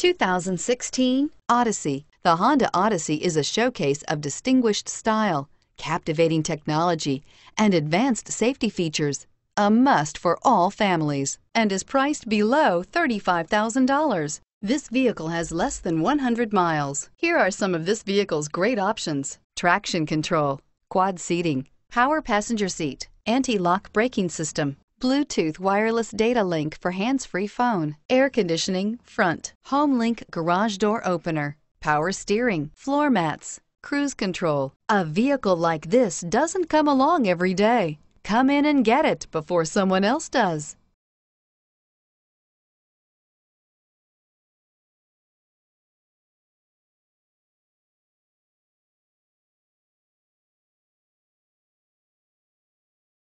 2016 Odyssey. The Honda Odyssey is a showcase of distinguished style, captivating technology, and advanced safety features. A must for all families and is priced below $35,000. This vehicle has less than 100 miles. Here are some of this vehicle's great options. Traction control, quad seating, power passenger seat, anti-lock braking system, Bluetooth wireless data link for hands-free phone, air conditioning, front, home link garage door opener, power steering, floor mats, cruise control. A vehicle like this doesn't come along every day. Come in and get it before someone else does.